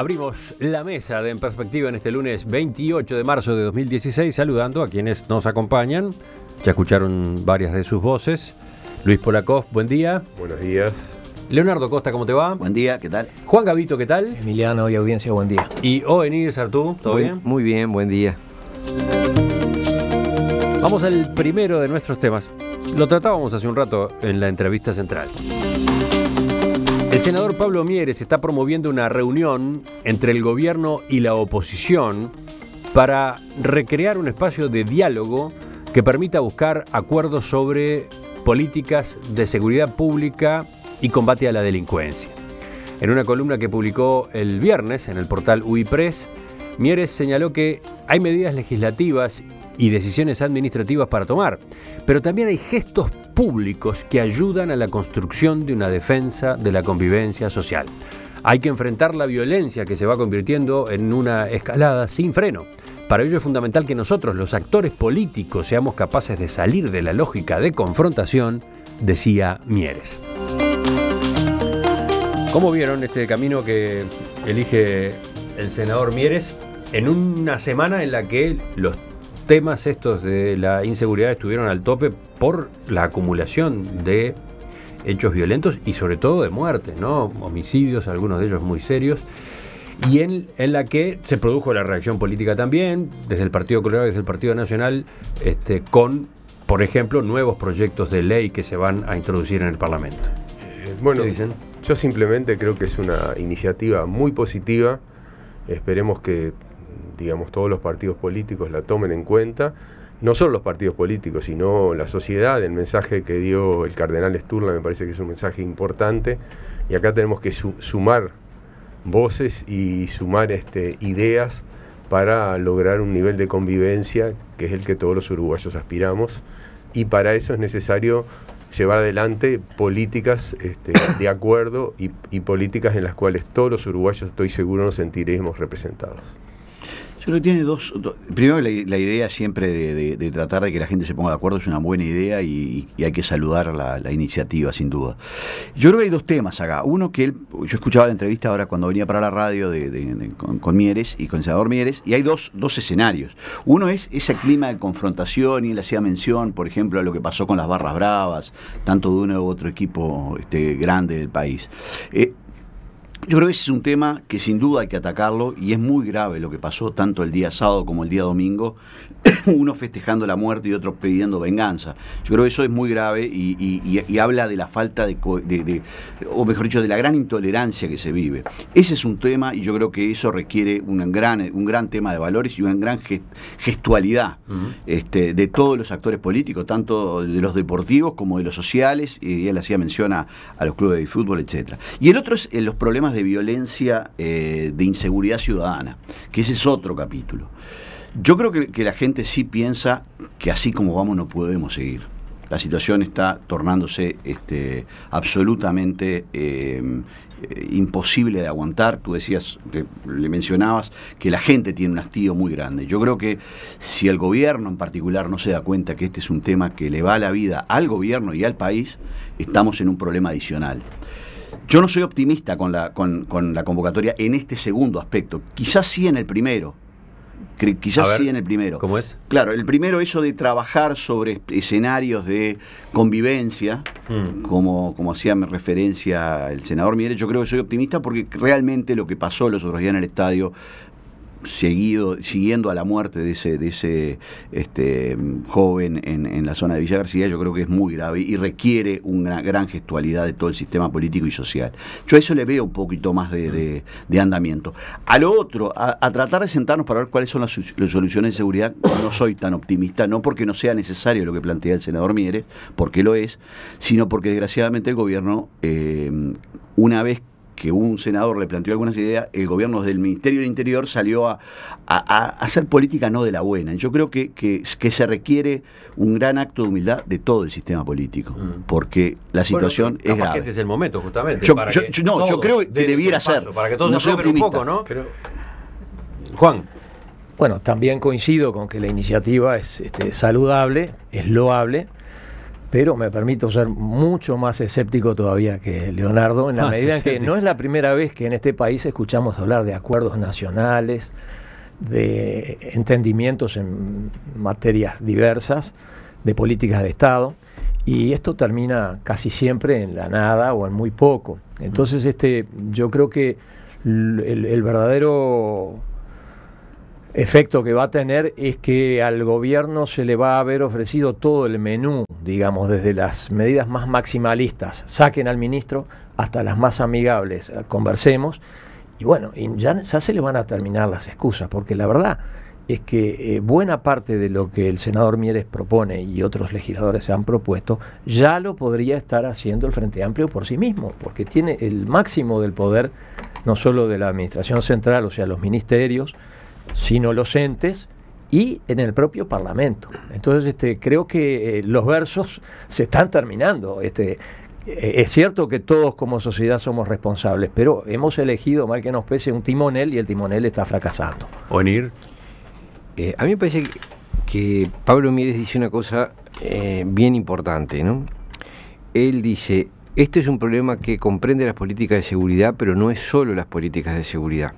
Abrimos la mesa de En Perspectiva en este lunes 28 de marzo de 2016, saludando a quienes nos acompañan. Ya escucharon varias de sus voces. Luis Polakov, buen día. Buenos días. Leonardo Costa, ¿cómo te va? Buen día, ¿qué tal? Juan Gavito, ¿qué tal? Emiliano y audiencia, buen día. Y Ovenir Sartú, ¿todo Buen- bien? Muy bien, buen día. Vamos al primero de nuestros temas. Lo tratábamos hace un rato en la entrevista central. El senador Pablo Mieres está promoviendo una reunión entre el gobierno y la oposición para recrear un espacio de diálogo que permita buscar acuerdos sobre políticas de seguridad pública y combate a la delincuencia. En una columna que publicó el viernes en el portal UIPRES, Mieres señaló que hay medidas legislativas y decisiones administrativas para tomar, pero también hay gestos públicos que ayudan a la construcción de una defensa de la convivencia social. Hay que enfrentar la violencia que se va convirtiendo en una escalada sin freno. Para ello es fundamental que nosotros, los actores políticos, seamos capaces de salir de la lógica de confrontación, decía Mieres. ¿Cómo vieron este camino que elige el senador Mieres en una semana en la que los temas estos de la inseguridad estuvieron al tope por la acumulación de hechos violentos y sobre todo de muertes, ¿no? Homicidios, algunos de ellos muy serios. Y en, en la que se produjo la reacción política también, desde el Partido Colorado y desde el Partido Nacional, este, con, por ejemplo, nuevos proyectos de ley que se van a introducir en el Parlamento. Eh, Bueno, ¿Qué dicen? yo simplemente creo que es una iniciativa muy positiva. Esperemos que, digamos, todos los partidos políticos la tomen en cuenta. No solo los partidos políticos, sino la sociedad. El mensaje que dio el cardenal Sturla me parece que es un mensaje importante. Y acá tenemos que su- sumar voces y sumar este, ideas para lograr un nivel de convivencia que es el que todos los uruguayos aspiramos. Y para eso es necesario llevar adelante políticas este, de acuerdo y, y políticas en las cuales todos los uruguayos, estoy seguro, nos sentiremos representados. Yo creo que tiene dos. do- primero, la, idea siempre de, tratar de que la gente se ponga de acuerdo es una buena idea y, hay que saludar la, iniciativa, sin duda. Yo creo que hay dos temas acá. Uno que él, yo escuchaba la entrevista ahora cuando venía para la radio de- con, con Mieres y con el senador Mieres, y hay dos, dos escenarios. Uno es ese clima de confrontación, y él hacía mención, por ejemplo, a lo que pasó con las barras bravas, tanto de uno u otro equipo este, grande del país. Eh, yo creo que ese es un tema que sin duda hay que atacarlo y es muy grave lo que pasó tanto el día sábado como el día domingo, uno festejando la muerte y otro pidiendo venganza. Yo creo que eso es muy grave y, y- y- y habla de la falta de, de- de- o mejor dicho, de la gran intolerancia que se vive. Ese es un tema y yo creo que eso requiere un gran, un gran tema de valores y una gran gest- gestualidad este, de todos los actores políticos, tanto de los deportivos como de los sociales, y él hacía mención a, a los clubes de fútbol, etcétera. Y el otro es eh, los problemas de violencia, eh, de inseguridad ciudadana, que ese es otro capítulo. Yo creo que, que la gente sí piensa que así como vamos no podemos seguir. La situación está tornándose este, absolutamente eh, eh, imposible de aguantar. Tú decías, te- le mencionabas que la gente tiene un hastío muy grande. Yo creo que si el gobierno en particular no se da cuenta que este es un tema que le va la vida al gobierno y al país, estamos en un problema adicional. Yo no soy optimista con la, con, con la convocatoria en este segundo aspecto. Quizás sí en el primero. Quizás ver, sí en el primero. ¿cómo es? Claro, el primero eso de trabajar sobre escenarios de convivencia, Mm. como, como hacía referencia el senador Mieres, yo creo que soy optimista porque realmente lo que pasó los otros días en el estadio, seguido, siguiendo a la muerte de ese, de ese este, joven en, en la zona de Villa García, yo creo que es muy grave y requiere una gran gestualidad de todo el sistema político y social. Yo a eso le veo un poquito más de, de- andamiento. A lo otro, a, tratar de sentarnos para ver cuáles son las, las soluciones de seguridad, no soy tan optimista, no porque no sea necesario lo que plantea el senador Mieres, porque lo es, sino porque desgraciadamente el gobierno, eh, una vez que un senador le planteó algunas ideas, el gobierno del Ministerio del Interior salió a, a- a hacer política no de la buena. Yo creo que, que, que se requiere un gran acto de humildad de todo el sistema político, porque la situación Bueno, es capaz que grave. este es el momento, justamente. Yo- para yo- que yo- no, yo creo que debiera paso, ser. Para que todos No se un poco. ¿no? Juan, Bueno, también coincido con que la iniciativa es este, saludable, es loable, pero me permito ser mucho más escéptico todavía que Leonardo, en la medida en que no es la primera vez que en este país escuchamos hablar de acuerdos nacionales, de entendimientos en materias diversas, de políticas de Estado, y esto termina casi siempre en la nada o en muy poco. Entonces, este, yo creo que el verdadero efecto que va a tener es que al gobierno se le va a haber ofrecido todo el menú, digamos, desde las medidas más maximalistas, saquen al ministro, hasta las más amigables, eh, conversemos, y bueno, ya, se le van a terminar las excusas, porque la verdad es que eh, buena parte de lo que el senador Mieres propone y otros legisladores han propuesto, ya lo podría estar haciendo el Frente Amplio por sí mismo, porque tiene el máximo del poder, no solo de la Administración Central, o sea, los ministerios, sino los entes y en el propio Parlamento. Entonces, este, creo que eh, los versos se están terminando. Este, eh, es cierto que todos como sociedad somos responsables, pero hemos elegido, mal que nos pese, un timonel y el timonel está fracasando. Onir. Eh, a mí me parece que, Pablo Mieres dice una cosa bien importante, ¿no? Él dice, este es un problema que comprende las políticas de seguridad, pero no es solo las políticas de seguridad.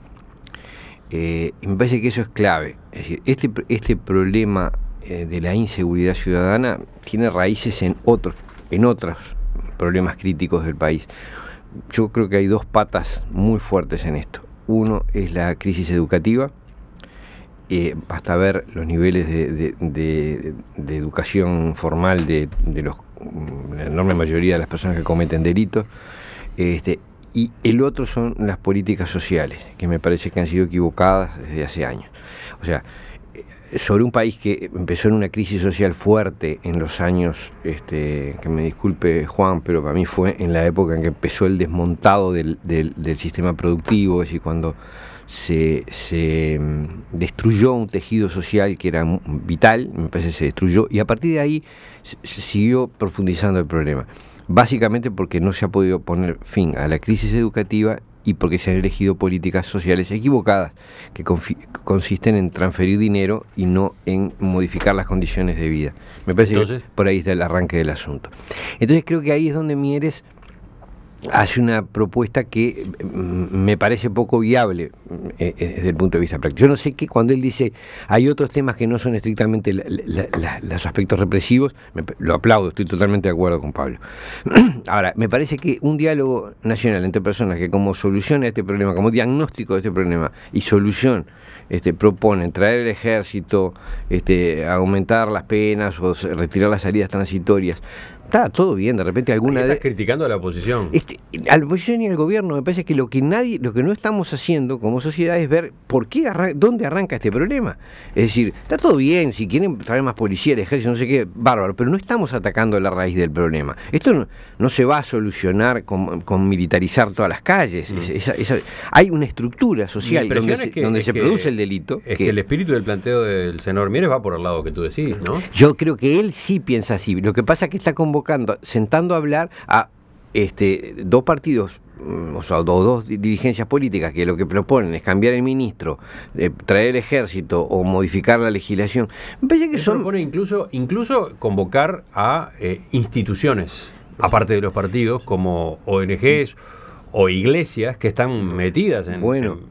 Eh, me parece que eso es clave. Es decir, este, este problema eh, de la inseguridad ciudadana tiene raíces en otros, en otros problemas críticos del país. Yo creo que hay dos patas muy fuertes en esto. Uno es la crisis educativa. Eh, basta ver los niveles de, educación formal de, los, la enorme mayoría de las personas que cometen delitos. Este, y el otro son las políticas sociales, que me parece que han sido equivocadas desde hace años. O sea, eh, sobre un país que empezó en una crisis social fuerte en los años, este, que me disculpe Juan, pero para mí fue en la época en que empezó el desmontado del, sistema productivo, es decir, cuando se, se, mm, destruyó un tejido social que era vital, me parece que se destruyó, y a partir de ahí se siguió profundizando el problema básicamente porque no se ha podido poner fin a la crisis educativa y porque se han elegido políticas sociales equivocadas que consisten en transferir dinero y no en modificar las condiciones de vida. Me parece que por ahí está el arranque del asunto. Entonces creo que ahí es donde Mieres hace una propuesta que mm, me parece poco viable eh, eh, desde el punto de vista práctico. Yo no sé qué cuando él dice hay otros temas que no son estrictamente los aspectos represivos, lo aplaudo, estoy totalmente de acuerdo con Pablo. Ahora, me parece que un diálogo nacional entre personas que como solución a este problema, como diagnóstico de este problema y solución, este, proponen traer el ejército, este, aumentar las penas o retirar las salidas transitorias, está todo bien, de repente alguna estás criticando a la oposición. Este, a la oposición y al gobierno me parece que lo que nadie, lo que no estamos haciendo como sociedad es ver por qué dónde arranca este problema. Es decir, está todo bien, si quieren traer más policía, el ejército, no sé qué, bárbaro, pero no estamos atacando la raíz del problema. Esto no, se va a solucionar con, militarizar todas las calles. Mm. hay una estructura social donde, se, produce el delito. Es que, el espíritu del planteo del senador Mieres va por el lado que tú decís, ¿no? Yo creo que él sí piensa así. Lo que pasa es que está convocando sentando a hablar a este, dos partidos mm, o sea, dos, dirigencias políticas que lo que proponen es cambiar el ministro, eh, traer el ejército o modificar la legislación, me parece que son... propone incluso, incluso convocar a eh, instituciones, aparte de los partidos, como ONGs o iglesias que están metidas en,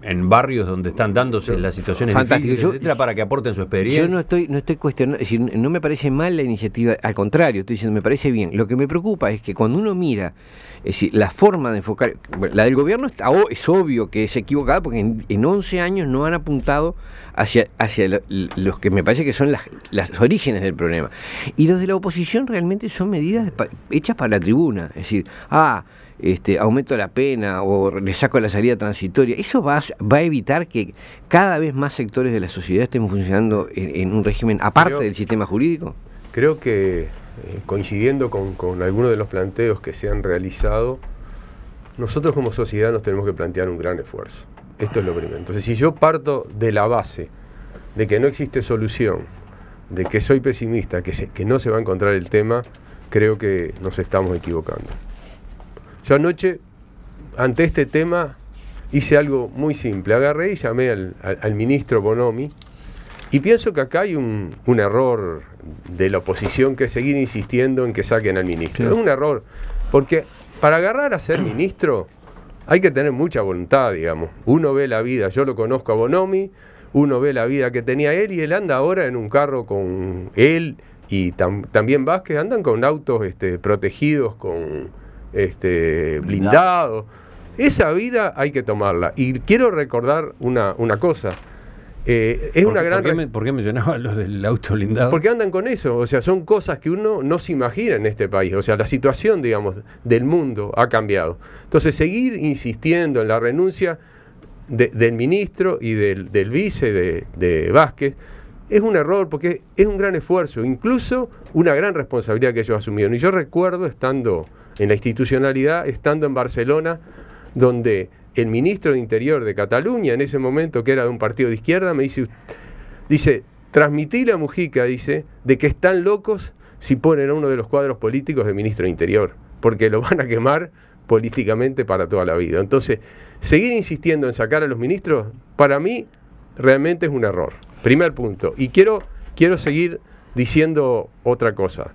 en, barrios donde están dándose las situaciones fantástico. difíciles, para que aporten su experiencia. Yo no estoy, no estoy cuestionando, es decir, no me parece mal la iniciativa, al contrario, estoy diciendo, me parece bien. Lo que me preocupa es que cuando uno mira, es decir, la forma de enfocar, la del gobierno está, es obvio que es equivocada porque en, en 11 años no han apuntado hacia, hacia los que me parece que son las, las orígenes del problema. Y los de la oposición realmente son medidas hechas para la tribuna, es decir, ah, este, aumento la pena o le saco la salida transitoria, eso va, va a evitar que cada vez más sectores de la sociedad estén funcionando en, un régimen aparte del sistema jurídico. Creo que eh, coincidiendo con, con algunos de los planteos que se han realizado, nosotros como sociedad nos tenemos que plantear un gran esfuerzo. Esto es lo primero. Entonces, si yo parto de la base de que no existe solución, de que soy pesimista, que, que no se va a encontrar el tema, creo que nos estamos equivocando. Yo anoche, ante este tema, hice algo muy simple. Agarré y llamé al, ministro Bonomi Y pienso que acá hay un, un, error de la oposición que seguir insistiendo en que saquen al ministro. Es un error, porque para agarrar a ser ministro hay que tener mucha voluntad, digamos. Uno ve la vida, yo lo conozco a Bonomi, uno ve la vida que tenía él y él anda ahora en un carro con él y también Vázquez, andan con autos este, protegidos, con este, blindados. Esa vida hay que tomarla. Y quiero recordar una, una cosa. Eh, es una gran. ¿por qué, mencionaba los del auto blindado? Porque andan con eso, o sea, son cosas que uno no se imagina en este país. O sea, la situación, digamos, del mundo ha cambiado. Entonces, seguir insistiendo en la renuncia del ministro y del, vice de, de, Vázquez es un error porque es un gran esfuerzo, incluso una gran responsabilidad que ellos asumieron. Y yo recuerdo estando en la institucionalidad, estando en Barcelona, donde el ministro de Interior de Cataluña, en ese momento que era de un partido de izquierda, me dice, dice, transmití la Mujica, dice, de que están locos si ponen a uno de los cuadros políticos de ministro de Interior, porque lo van a quemar políticamente para toda la vida. Entonces, seguir insistiendo en sacar a los ministros, para mí, realmente es un error. Primer punto. Y quiero, quiero seguir diciendo otra cosa.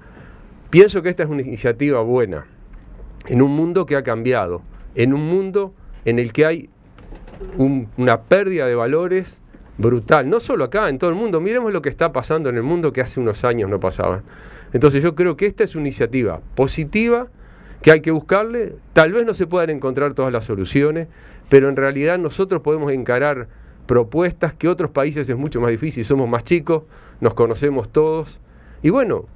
Pienso que esta es una iniciativa buena, en un mundo que ha cambiado, en un mundo en el que hay una pérdida de valores brutal, no solo acá, en todo el mundo. Miremos lo que está pasando en el mundo que hace unos años no pasaba. Entonces yo creo que esta es una iniciativa positiva que hay que buscarle. Tal vez no se puedan encontrar todas las soluciones, pero en realidad nosotros podemos encarar propuestas que otros países es mucho más difícil. Somos más chicos, nos conocemos todos. Y bueno,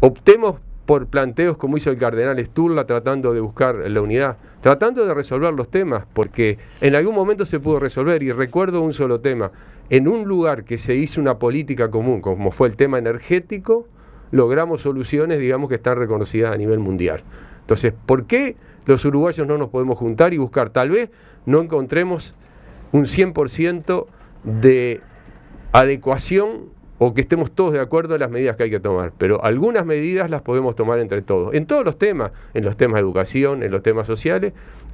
optemos por planteos como hizo el cardenal Sturla tratando de buscar la unidad, tratando de resolver los temas, porque en algún momento se pudo resolver, y recuerdo un solo tema, en un lugar que se hizo una política común, como fue el tema energético, logramos soluciones, digamos, que están reconocidas a nivel mundial. Entonces, ¿por qué los uruguayos no nos podemos juntar y buscar? Tal vez no encontremos un 100% de adecuación o que estemos todos de acuerdo en las medidas que hay que tomar, pero algunas medidas las podemos tomar entre todos, en todos los temas, en los temas de educación, en los temas sociales,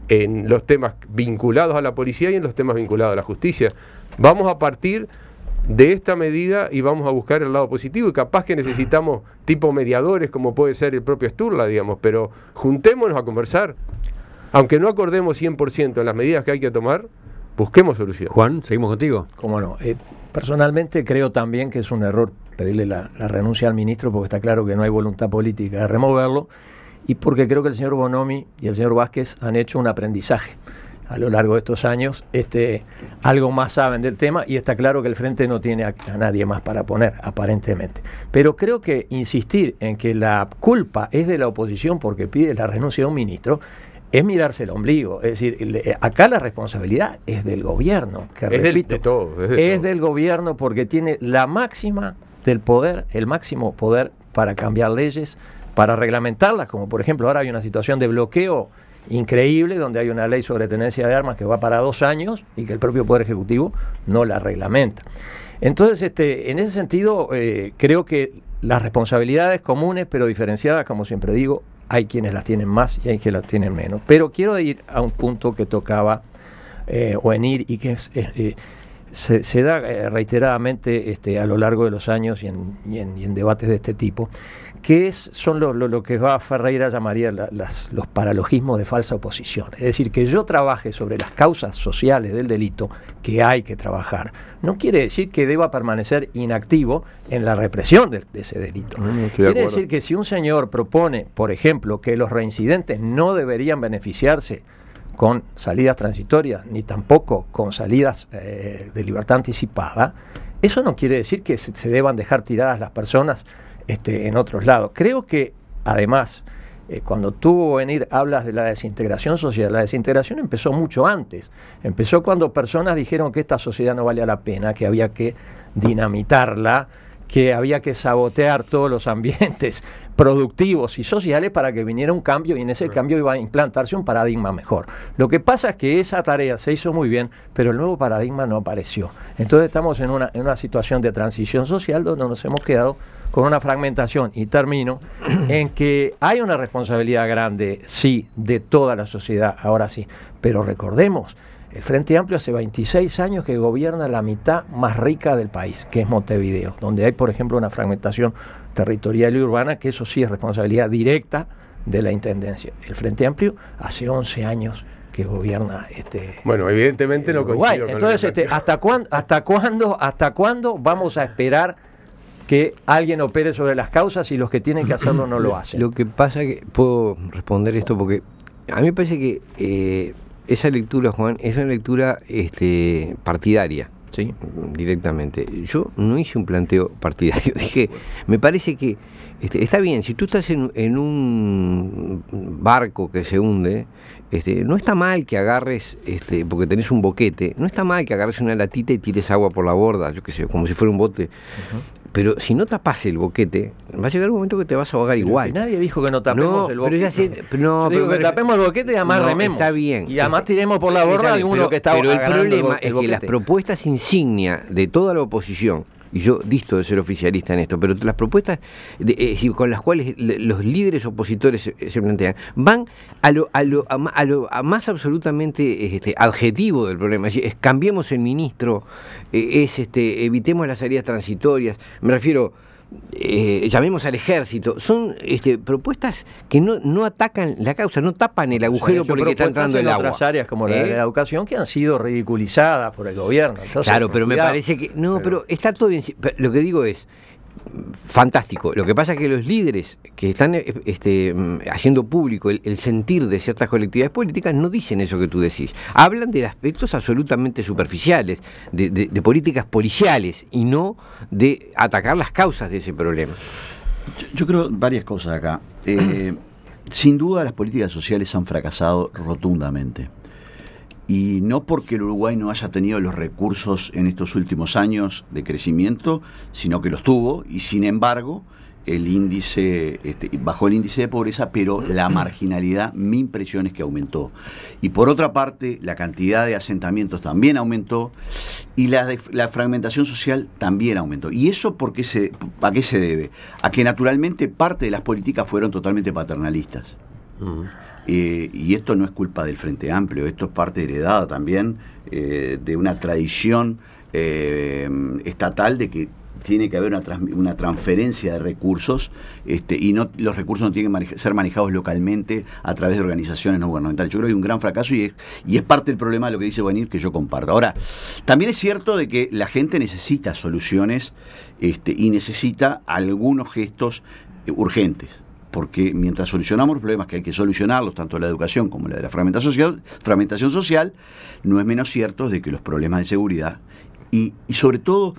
en los temas vinculados a la policía y en los temas vinculados a la justicia. Vamos a partir de esta medida y vamos a buscar el lado positivo y capaz que necesitamos tipo mediadores como puede ser el propio Sturla, digamos, pero juntémonos a conversar. Aunque no acordemos 100% en las medidas que hay que tomar, busquemos soluciones. Juan, seguimos contigo. Cómo no. Eh, Personalmente creo también que es un error pedirle la, renuncia al ministro porque está claro que no hay voluntad política de removerlo y porque creo que el señor Bonomi y el señor Vázquez han hecho un aprendizaje a lo largo de estos años, este, algo más saben del tema y está claro que el frente no tiene a, nadie más para poner, aparentemente. Pero creo que insistir en que la culpa es de la oposición porque pide la renuncia de un ministro es mirarse el ombligo. Es decir, eh, acá la responsabilidad es del gobierno, que es repito, de todo, es, del gobierno porque tiene la máxima del poder, el máximo poder para cambiar leyes, para reglamentarlas, como por ejemplo ahora hay una situación de bloqueo increíble donde hay una ley sobre tenencia de armas que va para dos años y que el propio Poder Ejecutivo no la reglamenta. Entonces, este, en ese sentido, eh, creo que las responsabilidades comunes pero diferenciadas, como siempre digo, hay quienes las tienen más y hay quienes las tienen menos. Pero quiero ir a un punto que tocaba eh, Oenir y que eh, se, da eh, reiteradamente este, a lo largo de los años y en debates de este tipo, que es, son lo, que va Ferreira llamaría los paralogismos de falsa oposición. Es decir, que yo trabaje sobre las causas sociales del delito, que hay que trabajar, no quiere decir que deba permanecer inactivo en la represión de, ese delito. quiere decir que si un señor propone, por ejemplo, que los reincidentes no deberían beneficiarse con salidas transitorias, ni tampoco con salidas eh, de libertad anticipada, eso no quiere decir que se deban dejar tiradas las personas este, en otros lados. Creo que, además, eh, cuando tú, venir hablas de la desintegración social. La desintegración empezó mucho antes. Empezó cuando personas dijeron que esta sociedad no valía la pena, que había que dinamitarla, que había que sabotear todos los ambientes productivos y sociales para que viniera un cambio y en ese cambio iba a implantarse un paradigma mejor. Lo que pasa es que esa tarea se hizo muy bien, pero el nuevo paradigma no apareció. Entonces estamos en una, en una situación de transición social donde nos hemos quedado con una fragmentación, y termino, en que hay una responsabilidad grande, sí, de toda la sociedad, ahora sí, pero recordemos El Frente Amplio hace 26 años que gobierna la mitad más rica del país, que es Montevideo, donde hay, por ejemplo, una fragmentación territorial y urbana, que eso sí es responsabilidad directa de la Intendencia. El Frente Amplio hace 11 años que gobierna este bueno evidentemente no coincido entonces este, hasta cuándo hasta cuándo hasta cuándo vamos a esperar que alguien opere sobre las causas y los que tienen que hacerlo no lo hacen. lo que pasa que puedo responder esto porque a mí me parece que eh, esa lectura Juan es una lectura este partidaria. Sí. Directamente. Yo no hice un planteo partidario. Dije me parece que este, está bien, si tú estás en, en, un barco que se hunde, este, no está mal que agarres, este, porque tenés un boquete, no está mal que agarres una latita y tires agua por la borda, yo qué sé, como si fuera un bote. Pero si no tapas el boquete, va a llegar un momento que te vas a ahogar igual. Nadie dijo que no tapemos el boquete. Pero no, pero, que tapemos el boquete y además rememos. Está bien. Y además tiremos por la borda alguno que está Pero el problema es que las propuestas insignia de toda la oposición y yo disto de ser oficialista en esto, pero las propuestas de, con las cuales los líderes opositores se, plantean van a lo, a lo, a, lo más absolutamente este, adjetivo del problema. Es, es cambiemos el ministro, eh, es este, evitemos las salidas transitorias. Me refiero eh, llamemos al ejército, son este, propuestas que no, no atacan la causa, no tapan el agujero por el que está entrando el agua. otras áreas como la de la ¿Eh? educación que han sido ridiculizadas por el gobierno. claro, pero me parece que no, pero, está todo bien. Lo que digo es fantástico. Lo que pasa es que los líderes que están eh, este, mm, haciendo público el, sentir de ciertas colectividades políticas no dicen eso que tú decís. Hablan de aspectos absolutamente superficiales, de, políticas policiales y no de atacar las causas de ese problema. Yo, creo varias cosas acá. Eh, sin duda las políticas sociales han fracasado rotundamente y no porque el Uruguay no haya tenido los recursos en estos últimos años de crecimiento, sino que los tuvo y sin embargo el índice este, bajó el índice de pobreza, pero la marginalidad, mi impresión es que aumentó. Y por otra parte, la cantidad de asentamientos también aumentó y la, la fragmentación social también aumentó. ¿Y eso por qué se, a qué se debe? A que naturalmente parte de las políticas fueron totalmente paternalistas. Eh, y esto no es culpa del Frente Amplio, esto es parte heredada también eh, de una tradición eh, estatal de que tiene que haber una, transferencia de recursos este, y los recursos no tienen que ser manejados localmente a través de organizaciones no gubernamentales. Yo creo que hay un gran fracaso y es, es parte del problema de lo que dice Buenir que yo comparto. Ahora, también es cierto de que la gente necesita soluciones este, y necesita algunos gestos urgentes porque mientras solucionamos los problemas que hay que solucionarlos, tanto la educación como la de la fragmentación social, no es menos cierto de que los problemas de seguridad y, sobre todo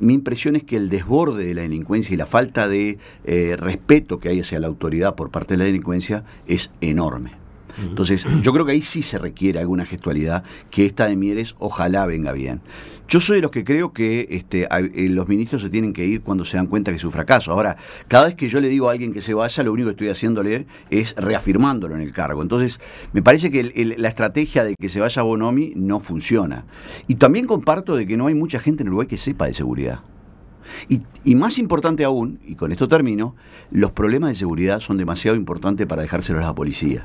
mi impresión es que el desborde de la delincuencia y la falta de eh, respeto que hay hacia la autoridad por parte de la delincuencia es enorme. Entonces, yo creo que ahí sí se requiere alguna gestualidad, que esta de Mieres ojalá venga bien. Yo soy de los que creo que este, eh, los ministros se tienen que ir cuando se dan cuenta que es un fracaso. Ahora, cada vez que yo le digo a alguien que se vaya, lo único que estoy haciéndole es reafirmándolo en el cargo. Entonces, me parece que la estrategia de que se vaya Bonomi no funciona. Y también comparto de que no hay mucha gente en Uruguay que sepa de seguridad. Y, y, más importante aún, y con esto termino, los problemas de seguridad son demasiado importantes para dejárselos a la policía.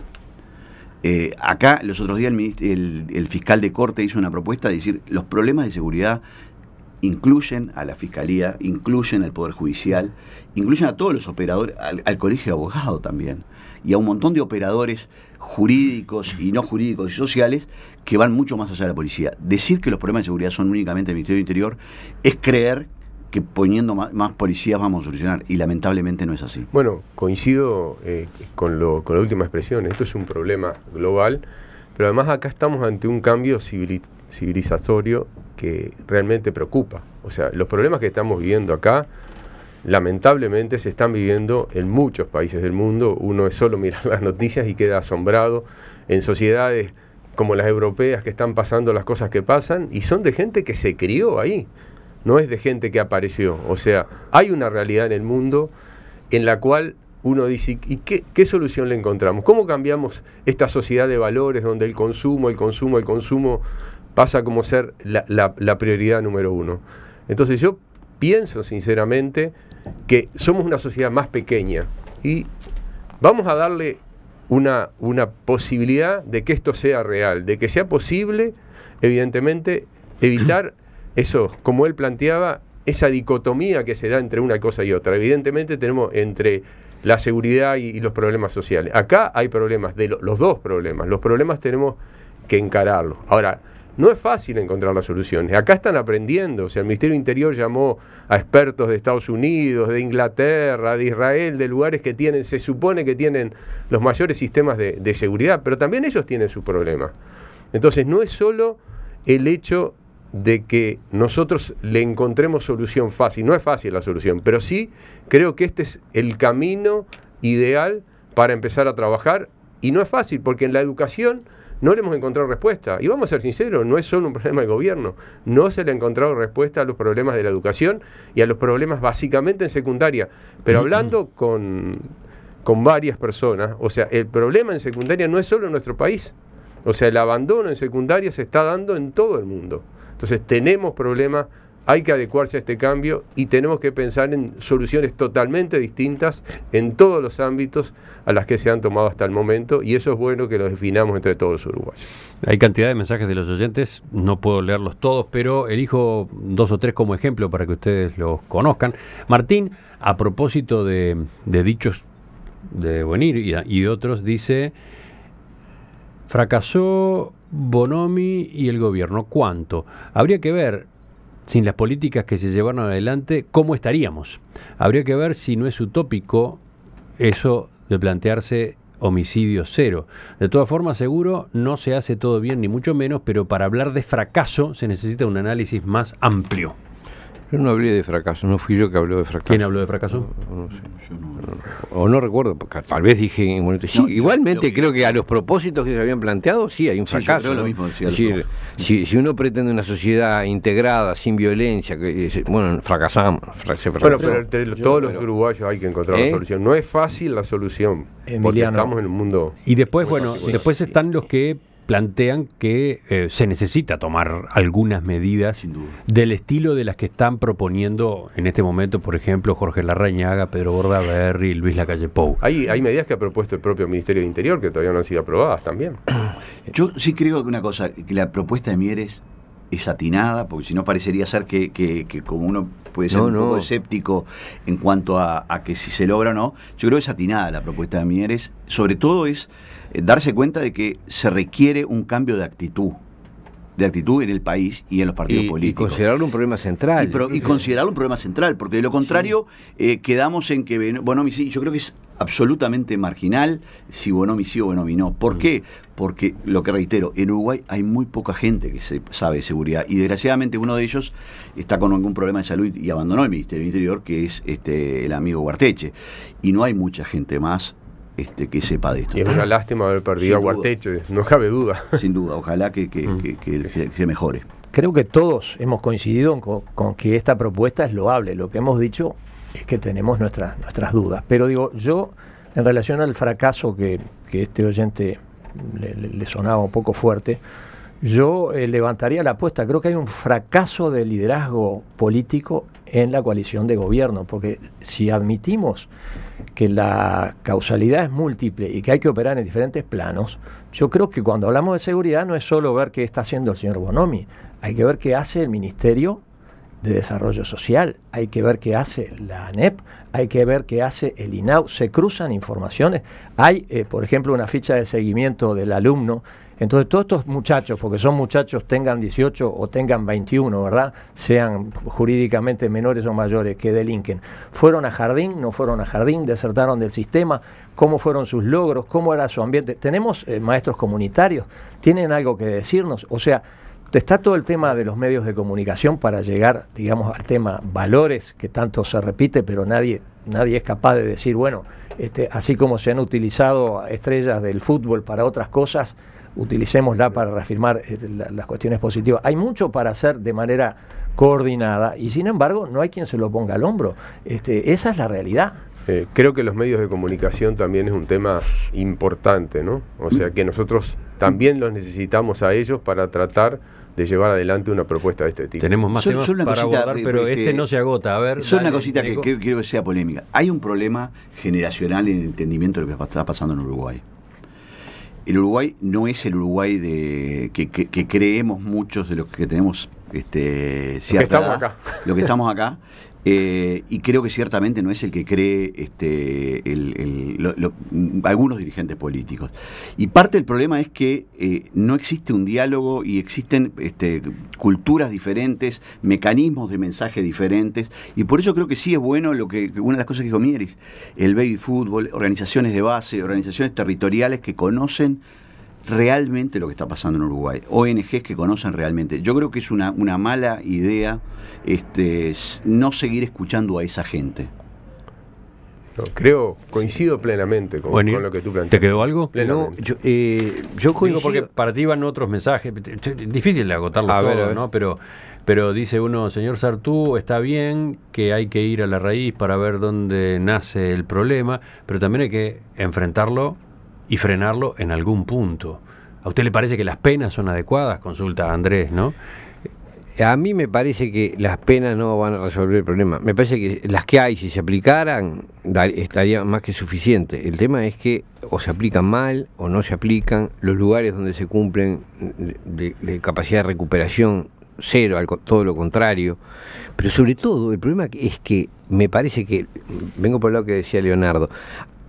Eh, acá, los otros días, el, fiscal de corte hizo una propuesta de decir, los problemas de seguridad incluyen a la fiscalía, incluyen al Poder Judicial, incluyen a todos los operadores, al, colegio de abogados también, y a un montón de operadores jurídicos y no jurídicos y sociales que van mucho más allá de la policía. Decir que los problemas de seguridad son únicamente del Ministerio del Interior es creer que poniendo más, policías vamos a solucionar y lamentablemente no es así. Bueno, coincido eh, con, lo, con la última expresión, esto es un problema global, pero además acá estamos ante un cambio civilizatorio que realmente preocupa. O sea, los problemas que estamos viviendo acá, lamentablemente se están viviendo en muchos países del mundo. Uno es solo mirar las noticias y queda asombrado en sociedades como las europeas que están pasando las cosas que pasan y son de gente que se crió ahí no es de gente que apareció. O sea, hay una realidad en el mundo en la cual uno dice, ¿y qué, solución le encontramos? ¿Cómo cambiamos esta sociedad de valores donde el consumo, el consumo, el consumo pasa como ser la, prioridad número uno? Entonces yo pienso sinceramente que somos una sociedad más pequeña y vamos a darle una, una posibilidad de que esto sea real, de que sea posible, evidentemente, evitar eso, como él planteaba, esa dicotomía que se da entre una cosa y otra. Evidentemente tenemos entre la seguridad y, los problemas sociales. Acá hay problemas, de los dos problemas. Los problemas tenemos que encararlos. Ahora, no es fácil encontrar las soluciones. Acá están aprendiendo. O sea, el Ministerio Interior llamó a expertos de Estados Unidos, de Inglaterra, de Israel, de lugares que tienen, se supone que tienen los mayores sistemas de, de seguridad, pero también ellos tienen sus problemas. Entonces, no es solo el hecho de que nosotros le encontremos solución fácil. No es fácil la solución, pero sí creo que este es el camino ideal para empezar a trabajar. Y no es fácil, porque en la educación no le hemos encontrado respuesta. Y vamos a ser sinceros, no es solo un problema del gobierno, no se le ha encontrado respuesta a los problemas de la educación y a los problemas básicamente en secundaria. Pero hablando con, con varias personas, o sea, el problema en secundaria no es solo en nuestro país. O sea, el abandono en secundaria se está dando en todo el mundo. Entonces tenemos problemas, hay que adecuarse a este cambio y tenemos que pensar en soluciones totalmente distintas en todos los ámbitos a las que se han tomado hasta el momento y eso es bueno que lo definamos entre todos los uruguayos. Hay cantidad de mensajes de los oyentes, no puedo leerlos todos, pero elijo dos o tres como ejemplo para que ustedes los conozcan. Martín, a propósito de, dichos de Buenir y, y otros, dice, fracasó Bonomi y el gobierno. ¿Cuánto? Habría que ver, sin las políticas que se llevaron adelante, cómo estaríamos. Habría que ver si no es utópico eso de plantearse homicidio cero. De todas formas, seguro no se hace todo bien, ni mucho menos, pero para hablar de fracaso se necesita un análisis más amplio. Yo no hablé de fracaso, no fui yo que habló de fracaso. ¿Quién habló de fracaso? o no recuerdo, tal vez dije sí, igualmente creo que a los propósitos que se habían planteado, sí, hay un fracaso. lo mismo si, si, uno pretende una sociedad integrada, sin violencia, que, bueno, fracasamos. bueno, pero todos los uruguayos hay que encontrar la ¿Eh? solución. No es fácil la solución, porque estamos en el mundo... Y después, bueno, después están los que plantean que eh, se necesita tomar algunas medidas del estilo de las que están proponiendo en este momento, por ejemplo, Jorge Larrañaga, Pedro Bordaberry, Luis Lacalle Pou. Hay, hay medidas que ha propuesto el propio Ministerio de Interior que todavía no han sido aprobadas también. Yo sí creo que una cosa, que la propuesta de Mieres es atinada, porque si no parecería ser que, que, como uno puede ser un poco escéptico en cuanto a, a, que si se logra o no, yo creo que es atinada la propuesta de Mieres, sobre todo es eh, darse cuenta de que se requiere un cambio de actitud de actitud en el país y en los partidos políticos. Y considerarlo un problema central. Y, considerarlo un problema central, porque de lo contrario eh, quedamos en que Bonomi sí, yo creo que es absolutamente marginal si Bonomi sí o Bonomi no. ¿Por mm. qué? Porque, lo que reitero, en Uruguay hay muy poca gente que se sabe de seguridad y desgraciadamente uno de ellos está con algún problema de salud y abandonó el Ministerio del Interior, que es este, el amigo Guarteche. Y no hay mucha gente más este, que sepa de esto. Y es una lástima haber perdido a Guarteche, no cabe duda. Sin duda, ojalá que, que, mm. se, mejore. Creo que todos hemos coincidido con, que esta propuesta es loable. Lo que hemos dicho es que tenemos nuestras, nuestras dudas. Pero digo, yo, en relación al fracaso que, este oyente le, sonaba un poco fuerte, yo eh, levantaría la apuesta. Creo que hay un fracaso de liderazgo político en la coalición de gobierno, porque si admitimos que la causalidad es múltiple y que hay que operar en diferentes planos, yo creo que cuando hablamos de seguridad no es solo ver qué está haciendo el señor Bonomi, hay que ver qué hace el Ministerio de Desarrollo Social, hay que ver qué hace la ANEP, hay que ver qué hace el INAU, se cruzan informaciones, hay, eh, por ejemplo, una ficha de seguimiento del alumno entonces, todos estos muchachos, porque son muchachos, tengan 18 o tengan 21, ¿verdad? Sean jurídicamente menores o mayores que delinquen, ¿fueron a jardín? ¿No fueron a jardín? ¿Desertaron del sistema? ¿Cómo fueron sus logros? ¿Cómo era su ambiente? ¿Tenemos eh, maestros comunitarios? ¿Tienen algo que decirnos? O sea, está todo el tema de los medios de comunicación para llegar, digamos, al tema valores, que tanto se repite, pero nadie, nadie es capaz de decir, bueno, este, así como se han utilizado estrellas del fútbol para otras cosas, utilicémosla para reafirmar eh, las cuestiones positivas. Hay mucho para hacer de manera coordinada y sin embargo no hay quien se lo ponga al hombro. Este, esa es la realidad. Eh, creo que los medios de comunicación también es un tema importante, ¿no? O sea que nosotros también los necesitamos a ellos para tratar de llevar adelante una propuesta de este tipo. Tenemos más temas para abordar, pero este no se agota. A ver, solo una cosita que, quiero que sea polémica. Hay un problema generacional en el entendimiento de lo que está pasando en Uruguay el Uruguay no es el Uruguay de que, creemos muchos de los que tenemos este, cierta estamos acá. Lo que estamos acá. Eh, y creo que ciertamente no es el que cree este, algunos dirigentes políticos. Y parte del problema es que eh, no existe un diálogo y existen este, culturas diferentes, mecanismos de mensaje diferentes, y por eso creo que sí es bueno lo que una de las cosas que dijo Mieris, el baby fútbol, organizaciones de base, organizaciones territoriales que conocen realmente lo que está pasando en Uruguay, ONGs que conocen realmente. Yo creo que es una, una mala idea este, no seguir escuchando a esa gente. creo, coincido plenamente con, lo que tú planteas. ¿Te quedó algo? No, yo, eh, yo coincido. porque para ti van otros mensajes. Difícil de agotarlo todo, ¿no? Pero, pero dice uno, señor Sartú, está bien que hay que ir a la raíz para ver dónde nace el problema, pero también hay que enfrentarlo y frenarlo en algún punto. ¿A usted le parece que las penas son adecuadas? Consulta Andrés, ¿no? A mí me parece que las penas no van a resolver el problema. Me parece que las que hay, si se aplicaran, estaría más que suficiente. El tema es que o se aplican mal o no se aplican. Los lugares donde se cumplen de, capacidad de recuperación, cero, todo lo contrario. Pero sobre todo, el problema es que me parece que, vengo por lo que decía Leonardo,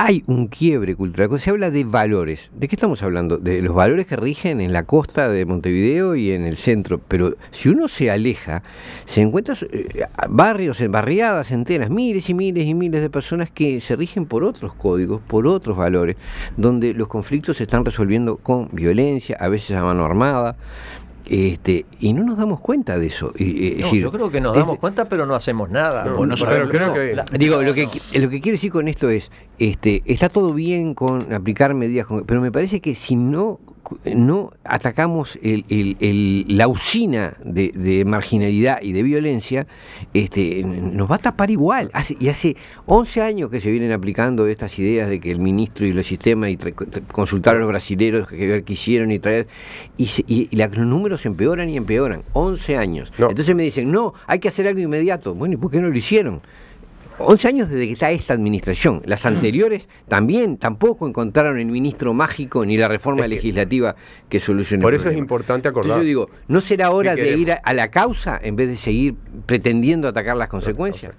hay un quiebre cultural. Se habla de valores. ¿De qué estamos hablando? De los valores que rigen en la costa de Montevideo y en el centro. Pero si uno se aleja, se encuentra eh, barrios, barriadas enteras, miles y miles y miles de personas que se rigen por otros códigos, por otros valores, donde los conflictos se están resolviendo con violencia, a veces a mano armada. Este, y no nos damos cuenta de eso. yo creo que nos damos cuenta, pero no hacemos nada. digo, lo que, lo que quiero decir con esto es, este, está todo bien con aplicar medidas, pero me parece que si no no atacamos la usina de, marginalidad y de violencia, este, nos va a tapar igual. y hace 11 años que se vienen aplicando estas ideas de que el ministro y los sistemas, y consultar a los brasileños, que ver qué hicieron y traer, y, los números empeoran y empeoran. 11 años. Entonces me dicen, no, hay que hacer algo inmediato. Bueno, ¿y por qué no lo hicieron? 11 años desde que está esta administración. Las mm. anteriores también tampoco encontraron el ministro mágico ni la reforma legislativa que solucione Por eso es importante acordar. yo digo, ¿no será hora de ir a, la causa en vez de seguir pretendiendo atacar las consecuencias?